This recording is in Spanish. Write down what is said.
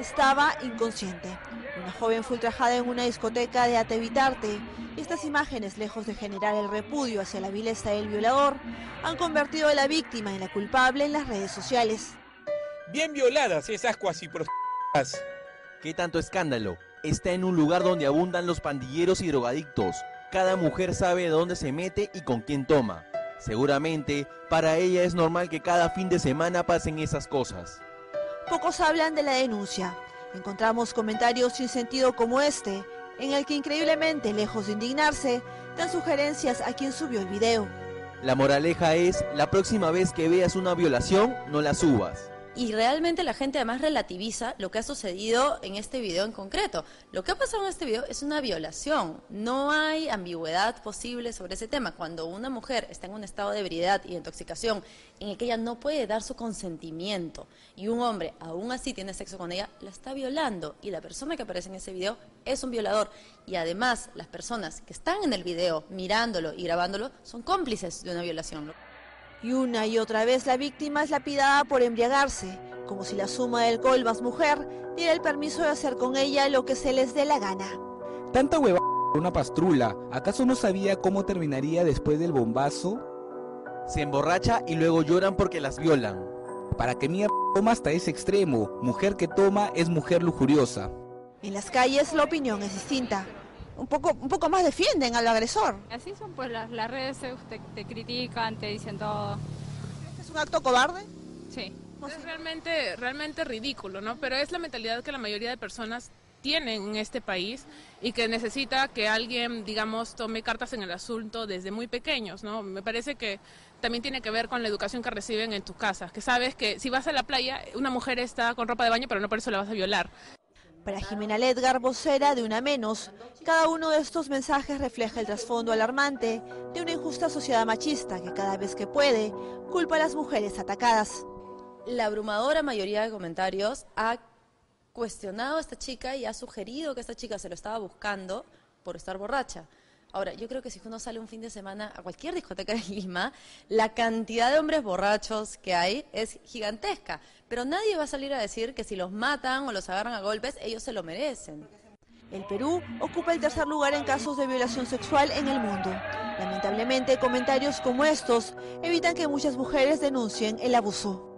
Estaba inconsciente. Una joven fue ultrajada en una discoteca de Atevitarte. Estas imágenes, lejos de generar el repudio hacia la vileza del violador, han convertido a la víctima en la culpable en las redes sociales. Bien violadas esas cuasi prostitutas. ¿Qué tanto escándalo? Está en un lugar donde abundan los pandilleros y drogadictos. Cada mujer sabe de dónde se mete y con quién toma. Seguramente, para ella es normal que cada fin de semana pasen esas cosas. Pocos hablan de la denuncia. Encontramos comentarios sin sentido como este, en el que increíblemente, lejos de indignarse, dan sugerencias a quien subió el video. La moraleja es, la próxima vez que veas una violación, no la subas. Y realmente la gente además relativiza lo que ha sucedido en este video en concreto. Lo que ha pasado en este video es una violación. No hay ambigüedad posible sobre ese tema. Cuando una mujer está en un estado de ebriedad y de intoxicación en el que ella no puede dar su consentimiento y un hombre aún así tiene sexo con ella, la está violando. Y la persona que aparece en ese video es un violador. Y además las personas que están en el video mirándolo y grabándolo son cómplices de una violación. Y una y otra vez la víctima es lapidada por embriagarse, como si la suma del alcohol más mujer diera el permiso de hacer con ella lo que se les dé la gana. Tanta hueva una pastrula, ¿acaso no sabía cómo terminaría después del bombazo? Se emborracha y luego lloran porque las violan. ¿Para que mierda toma hasta ese extremo? Mujer que toma es mujer lujuriosa. En las calles la opinión es distinta un poco, un poco más defienden al agresor. Así son pues las, las redes, eh, te, te, critican, te dicen todo. ¿Es un acto cobarde? Sí. Es realmente, realmente ridículo, ¿no? Pero es la mentalidad que la mayoría de personas tienen en este país y que necesita que alguien, digamos, tome cartas en el asunto desde muy pequeños, ¿no? Me parece que también tiene que ver con la educación que reciben en tus casas, que sabes que si vas a la playa, una mujer está con ropa de baño, pero no por eso la vas a violar. Para Jimena Ledgar, vocera de Una Menos, cada uno de estos mensajes refleja el trasfondo alarmante de una injusta sociedad machista que cada vez que puede culpa a las mujeres atacadas. La abrumadora mayoría de comentarios ha cuestionado a esta chica y ha sugerido que esta chica se lo estaba buscando por estar borracha. Ahora, yo creo que si uno sale un fin de semana a cualquier discoteca de Lima, la cantidad de hombres borrachos que hay es gigantesca. Pero nadie va a salir a decir que si los matan o los agarran a golpes, ellos se lo merecen. El Perú ocupa el tercer lugar en casos de violación sexual en el mundo. Lamentablemente, comentarios como estos evitan que muchas mujeres denuncien el abuso.